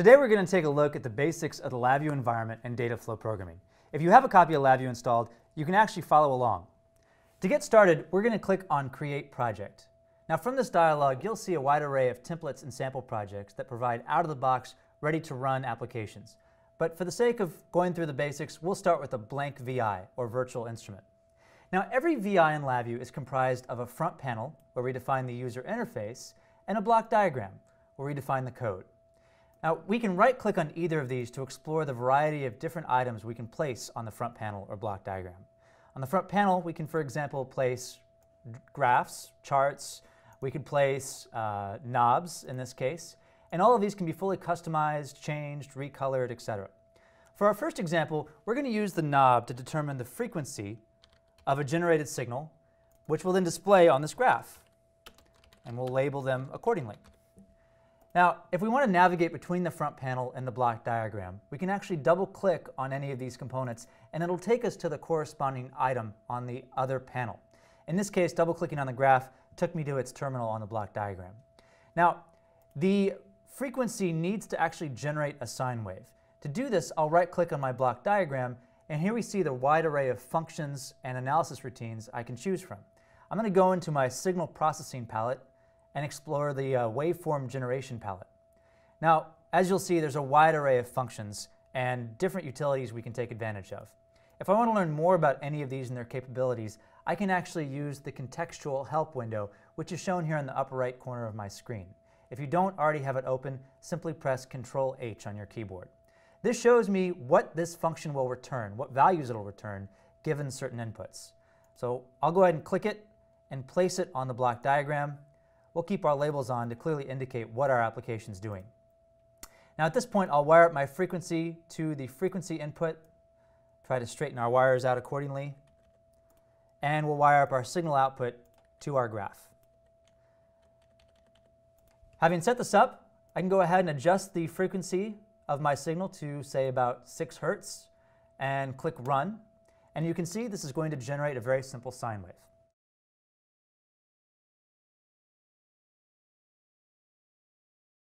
Today we're going to take a look at the basics of the LabVIEW environment and data flow programming. If you have a copy of LabVIEW installed, you can actually follow along. To get started, we're going to click on Create Project. Now from this dialog, you'll see a wide array of templates and sample projects that provide out-of-the-box, ready-to-run applications. But for the sake of going through the basics, we'll start with a blank VI, or virtual instrument. Now every VI in LabVIEW is comprised of a front panel, where we define the user interface, and a block diagram, where we define the code. Now, we can right-click on either of these to explore the variety of different items we can place on the front panel or block diagram. On the front panel, we can, for example, place graphs, charts, we can place uh, knobs in this case, and all of these can be fully customized, changed, recolored, etc. For our first example, we're going to use the knob to determine the frequency of a generated signal, which will then display on this graph, and we'll label them accordingly. Now, if we want to navigate between the front panel and the block diagram, we can actually double click on any of these components and it'll take us to the corresponding item on the other panel. In this case, double clicking on the graph took me to its terminal on the block diagram. Now, the frequency needs to actually generate a sine wave. To do this, I'll right click on my block diagram and here we see the wide array of functions and analysis routines I can choose from. I'm going to go into my signal processing palette and explore the uh, waveform generation palette. Now, as you'll see, there's a wide array of functions and different utilities we can take advantage of. If I want to learn more about any of these and their capabilities, I can actually use the contextual help window, which is shown here in the upper right corner of my screen. If you don't already have it open, simply press Control H on your keyboard. This shows me what this function will return, what values it will return, given certain inputs. So I'll go ahead and click it and place it on the block diagram we'll keep our labels on to clearly indicate what our application is doing. Now at this point, I'll wire up my frequency to the frequency input, try to straighten our wires out accordingly, and we'll wire up our signal output to our graph. Having set this up, I can go ahead and adjust the frequency of my signal to say about 6 hertz and click run. And you can see this is going to generate a very simple sine wave.